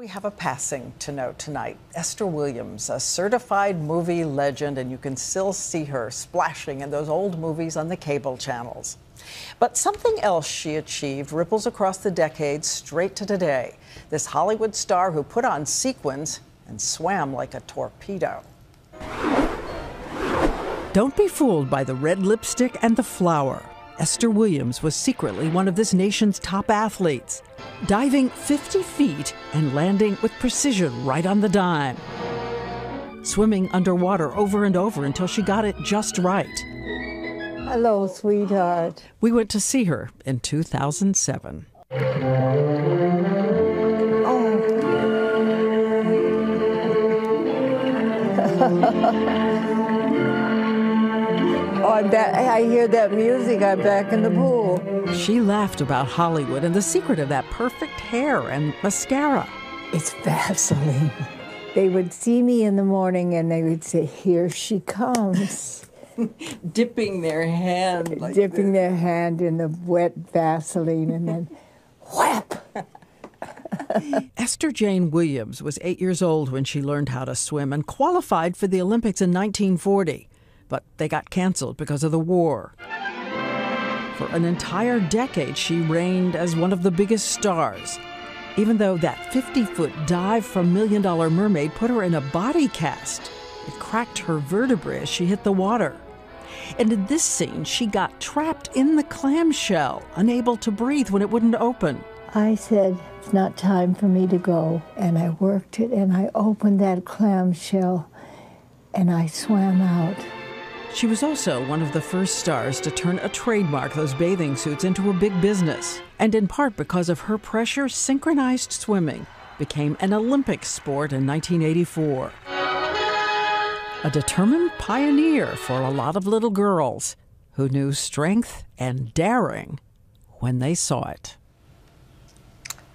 We have a passing to note tonight. Esther Williams, a certified movie legend, and you can still see her splashing in those old movies on the cable channels. But something else she achieved ripples across the decades straight to today. This Hollywood star who put on sequins and swam like a torpedo. Don't be fooled by the red lipstick and the flower. Esther Williams was secretly one of this nation's top athletes, diving 50 feet and landing with precision right on the dime. Swimming underwater over and over until she got it just right. Hello, sweetheart. We went to see her in 2007. Oh. I'm back. I hear that music. I'm back in the pool. She laughed about Hollywood and the secret of that perfect hair and mascara. It's Vaseline. They would see me in the morning and they would say, Here she comes. Dipping their hand. Like Dipping this. their hand in the wet Vaseline and then whap. Esther Jane Williams was eight years old when she learned how to swim and qualified for the Olympics in 1940 but they got canceled because of the war. For an entire decade, she reigned as one of the biggest stars, even though that 50 foot dive from Million Dollar Mermaid put her in a body cast. It cracked her vertebrae as she hit the water. And in this scene, she got trapped in the clamshell, unable to breathe when it wouldn't open. I said, It's not time for me to go. And I worked it and I opened that clamshell and I swam out. She was also one of the first stars to turn a trademark those bathing suits into a big business. And in part because of her pressure, synchronized swimming became an Olympic sport in 1984. A determined pioneer for a lot of little girls who knew strength and daring when they saw it.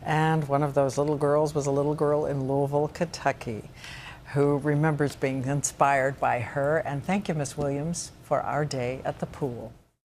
And one of those little girls was a little girl in Louisville, Kentucky who remembers being inspired by her. And thank you, Miss Williams, for our day at the pool.